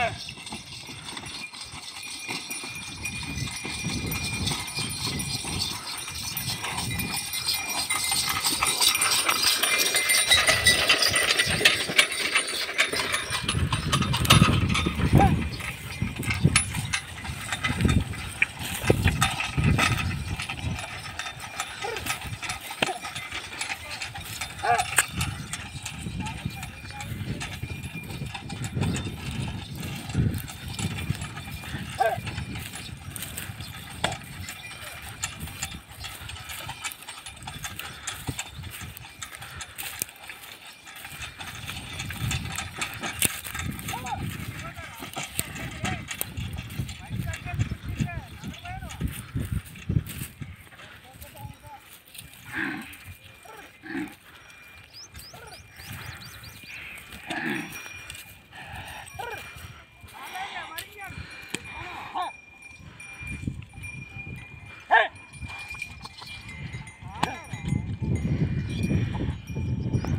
Earth.